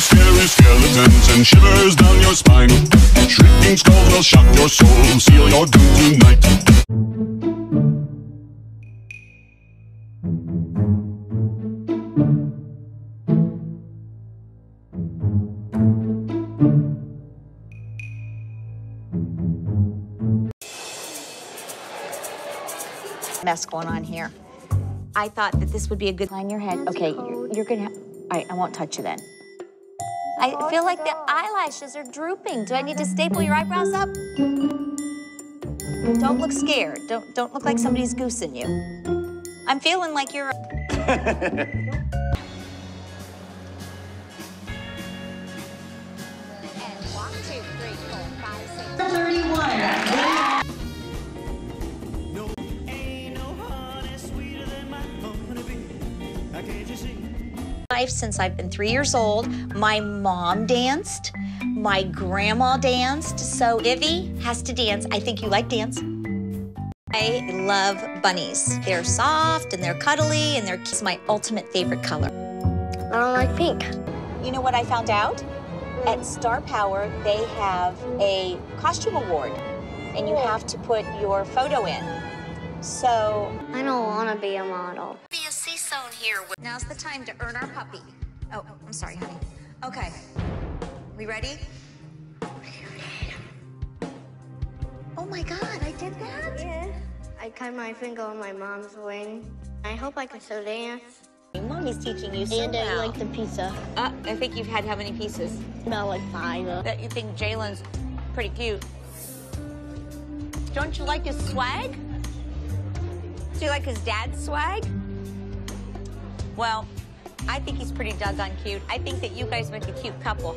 scary skeletons and shivers down your spine. Shrieking skulls will shock your soul, seal your doom tonight. mess going on here. I thought that this would be a good line your head. Okay, you're, you're gonna. All right, I won't touch you then. I feel like the eyelashes are drooping. Do I need to staple your eyebrows up? Don't look scared. Don't don't look like somebody's goosing you. I'm feeling like you're. And one, two, three, four, five, six. 31. Life since I've been three years old. My mom danced, my grandma danced, so Vivi has to dance. I think you like dance. I love bunnies. They're soft and they're cuddly and they're it's my ultimate favorite color. I don't like pink. You know what I found out? At Star Power, they have a costume award and you have to put your photo in. So I don't want to be a model. Be a sea zone here. Now's the time to earn our puppy. Oh, I'm sorry, honey. Okay. We ready? Oh my God, I did that? Yeah. I cut my finger on my mom's wing. I hope I can still dance. Mommy's teaching you so And I well. like the pizza. Uh, I think you've had how many pieces? About like five. That you think Jalen's pretty cute. Don't you like his swag? Do you like his dad's swag? Well, I think he's pretty doggone cute. I think that you guys make a cute couple.